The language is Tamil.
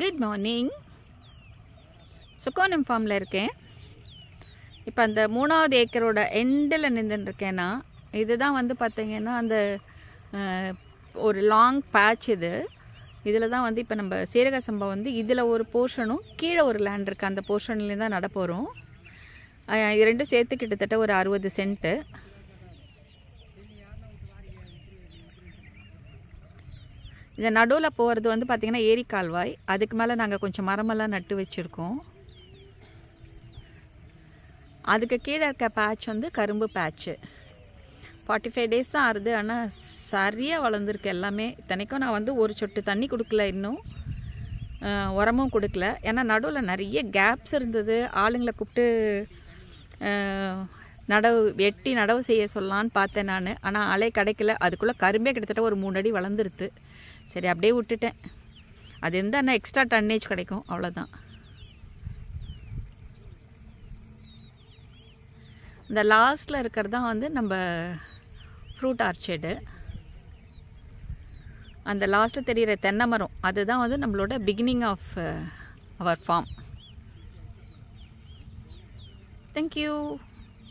குட் மார்னிங் சுக்கோனம் ஃபார்மில் இருக்கேன். இப்போ அந்த மூணாவது ஏக்கரோட எண்டில் நின்றுருக்கேன்னா இதுதான் வந்து பார்த்திங்கன்னா அந்த ஒரு லாங் பேட்ச் இது. இதில் தான் வந்து இப்போ நம்ம சீரக சம்பா வந்து இதில் ஒரு போர்ஷனும் கீழே ஒரு லேண்ட் இருக்குது அந்த போர்ஷன்லேயும் தான் நடப்போகிறோம் இது ரெண்டும் சேர்த்து கிட்டத்தட்ட ஒரு அறுபது சென்ட்டு இந்த நடுவில் போகிறது வந்து பார்த்திங்கன்னா ஏரி கால்வாய். அதுக்கு மேலே நாங்கள் கொஞ்சம் மரமெல்லாம் நட்டு வச்சுருக்கோம். அதுக்கு கீழே இருக்க பேட்ச் வந்து கரும்பு பேட்ச்சு ஃபார்ட்டி ஃபைவ் டேஸ் தான் ஆறுது. ஆனால் சரியாக வளர்ந்துருக்கு எல்லாமே. இத்தனைக்கும் நான் வந்து ஒரு சொட்டு தண்ணி கொடுக்கல இன்னும். உரமும் கொடுக்கல. ஏன்னா நடுவில் நிறைய கேப்ஸ் இருந்தது. ஆளுங்களை கூப்பிட்டு நடவு வெட்டி நடவு செய்ய சொல்லலான்னு பார்த்தேன் நான். ஆனால் அலை கிடைக்கல. அதுக்குள்ளே கரும்பே கிட்டத்தட்ட ஒரு மூணு அடி வளர்ந்துருது சரி அப்படியே விட்டுட்டேன். அது இருந்தால் என்ன எக்ஸ்ட்ரா டன்னேஜ் கிடைக்கும் அவ்வளோதான் இந்த லாஸ்ட்டில் இருக்கிறது தான் வந்து நம்ம ஃப்ரூட் ஆர்ச்சர்டு அந்த லாஸ்ட்டில் தெரிகிற தென்னை மரம் அதுதான் வந்து நம்மளோட beginning of our farm thank you